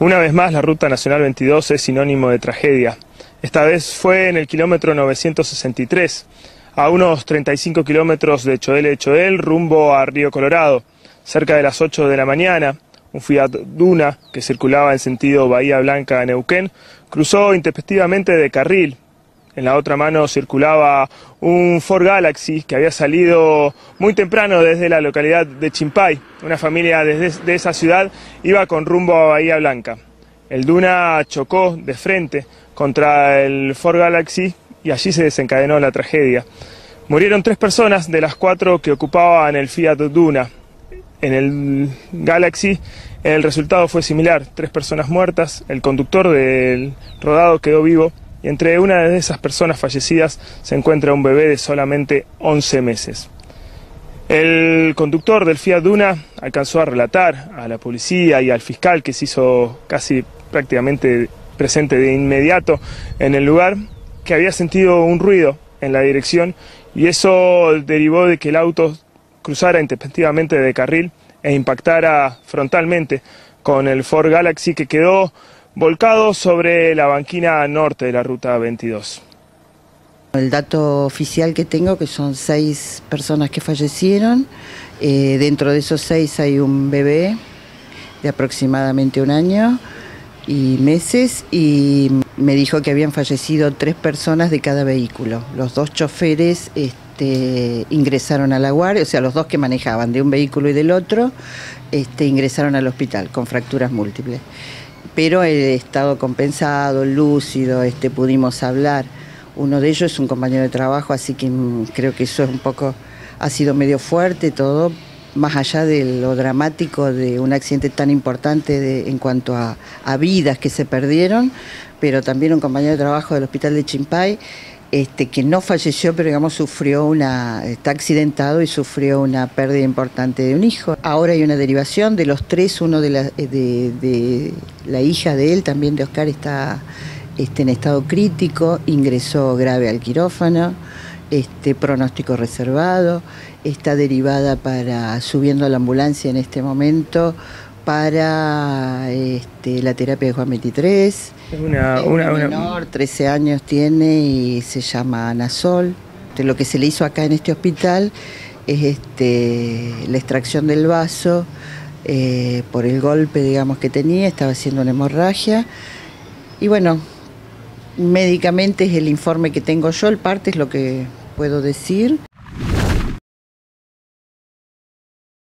Una vez más, la Ruta Nacional 22 es sinónimo de tragedia. Esta vez fue en el kilómetro 963, a unos 35 kilómetros de Choel de Choel, rumbo a Río Colorado. Cerca de las 8 de la mañana, un Fiat Duna, que circulaba en sentido Bahía Blanca Neuquén, cruzó intempestivamente de carril en la otra mano circulaba un Ford Galaxy que había salido muy temprano desde la localidad de Chimpay. Una familia desde de esa ciudad iba con rumbo a Bahía Blanca. El Duna chocó de frente contra el Ford Galaxy y allí se desencadenó la tragedia. Murieron tres personas de las cuatro que ocupaban el Fiat Duna. En el Galaxy el resultado fue similar, tres personas muertas, el conductor del rodado quedó vivo y entre una de esas personas fallecidas se encuentra un bebé de solamente 11 meses. El conductor del Fiat Duna alcanzó a relatar a la policía y al fiscal que se hizo casi prácticamente presente de inmediato en el lugar que había sentido un ruido en la dirección y eso derivó de que el auto cruzara intempestivamente de carril e impactara frontalmente con el Ford Galaxy que quedó volcado sobre la banquina norte de la ruta 22. El dato oficial que tengo, que son seis personas que fallecieron, eh, dentro de esos seis hay un bebé de aproximadamente un año y meses y me dijo que habían fallecido tres personas de cada vehículo. Los dos choferes este, ingresaron a la guardia, o sea, los dos que manejaban de un vehículo y del otro, este, ingresaron al hospital con fracturas múltiples pero he estado compensado, lúcido, este, pudimos hablar. Uno de ellos es un compañero de trabajo, así que mm, creo que eso es un poco, ha sido medio fuerte todo, más allá de lo dramático de un accidente tan importante en cuanto a, a vidas que se perdieron, pero también un compañero de trabajo del hospital de Chimpay este, que no falleció, pero digamos sufrió una, está accidentado y sufrió una pérdida importante de un hijo. Ahora hay una derivación de los tres, uno de la, eh, de, la hija de él, también de Oscar, está este, en estado crítico, ingresó grave al quirófano, este, pronóstico reservado, está derivada para, subiendo a la ambulancia en este momento, para este, la terapia de Juan 23. Una, una, menor, 13 años tiene y se llama Anasol. Lo que se le hizo acá en este hospital es este, la extracción del vaso eh, por el golpe, digamos, que tenía, estaba haciendo una hemorragia. Y bueno, médicamente es el informe que tengo yo, el parte es lo que puedo decir.